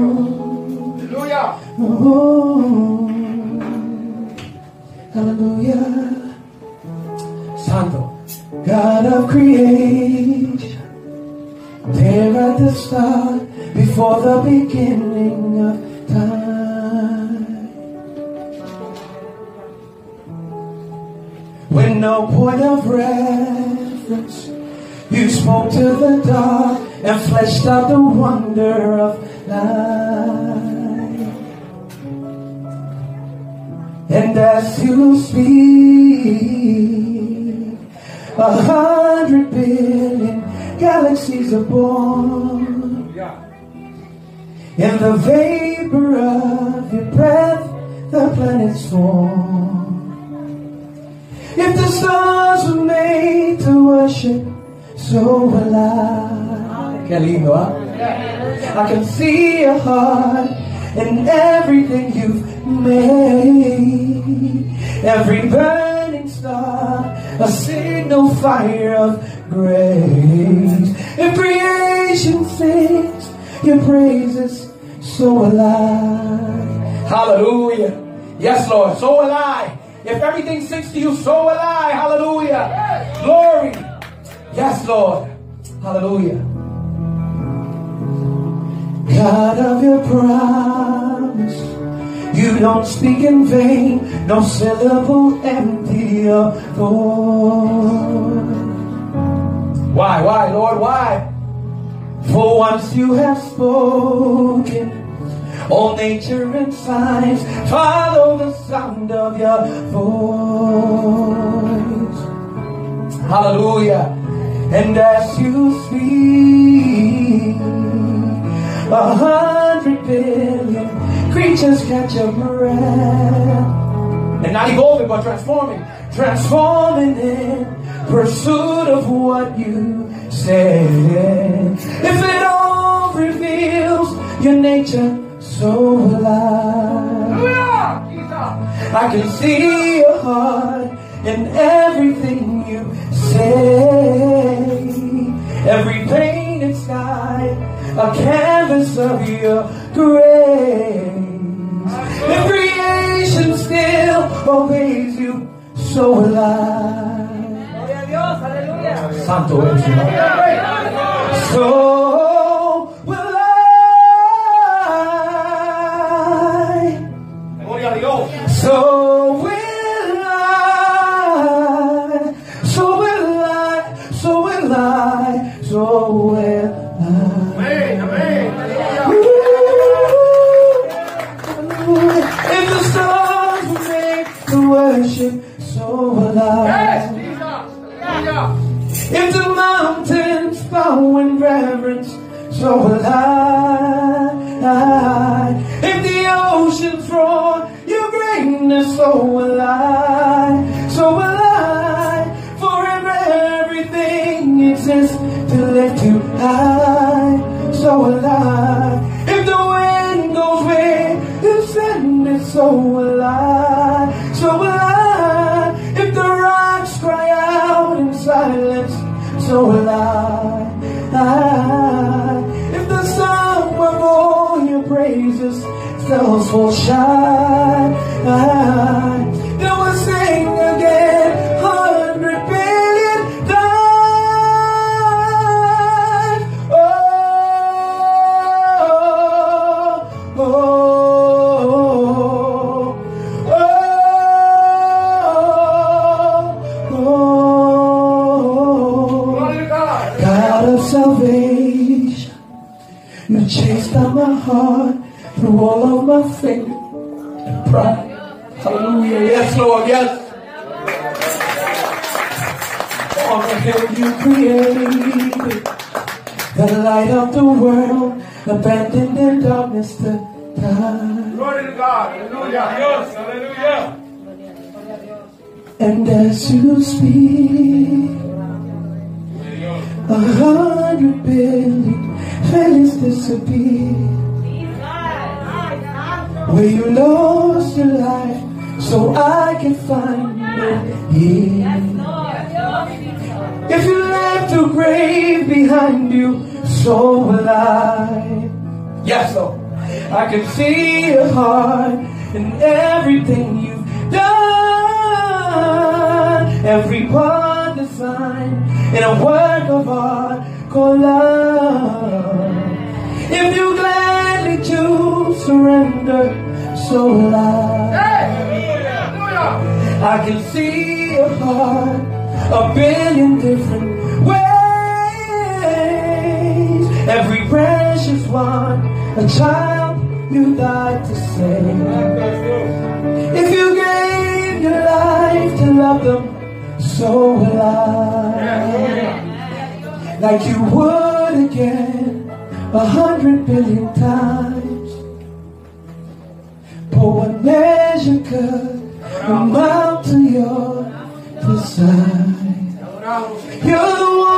Hallelujah. Oh, hallelujah. Santo. God of creation, there at the start, before the beginning of time. When no point of reference, you spoke to the dark and fleshed out the wonder of And as you speak, a hundred billion galaxies are born. In the vapor of your breath, the planets form. If the stars were made to worship, so will I. Qué lindo, ¿ah? I can see your heart in everything you've made. Every burning star, a signal fire of grace. If creation sings your praises, so will I. Hallelujah. Yes, Lord. So will I. If everything sings to you, so will I. Hallelujah. Glory. Yes, Lord. Hallelujah. God of your promise, you don't speak in vain, no syllable empty your voice. Why? Why, Lord? Why? For once you have spoken, all nature and science follow the sound of your voice. Hallelujah. And as you speak, a hundred billion creatures catch your breath. And not evolving, but transforming. transforming in pursuit of what you said. If it all reveals your nature, so will I. Can see your heart in everything you say. Every a canvas of your grace. If creation still obeys you, so will I. Santo Señor. So If the stars were made to worship, so will I. If the mountains bow in reverence, so will I. If the oceans roar your greatness, so will I. So will I. Forever everything exists to lift you so will I. I. If the sun above all your praises sells will shine, ah, I. Then we'll sing again, hundred billion times. Oh, oh, oh, God of salvation, you chased down my heart through all of my faith and pride. Hallelujah. Yes, Lord. Yes. On the hill you created, the light of the world, abandoned in darkness to die. Gloria to God. Hallelujah. Yes. Hallelujah. And as you speak, a hundred billion feelings disappear. Where you lost your life, so I can find it here. If you left a grave behind you, so will I. Yes, Lord. I can see your heart in everything you've done. Every part designed in a work of art called love. If you gladly choose surrender, so loud. I can see your heart a billion different ways. Every precious one, a child you died to save. If you gave your life to love them, so alive. Like you would again, a hundred billion times. But what measure could amount to your desire? You're the one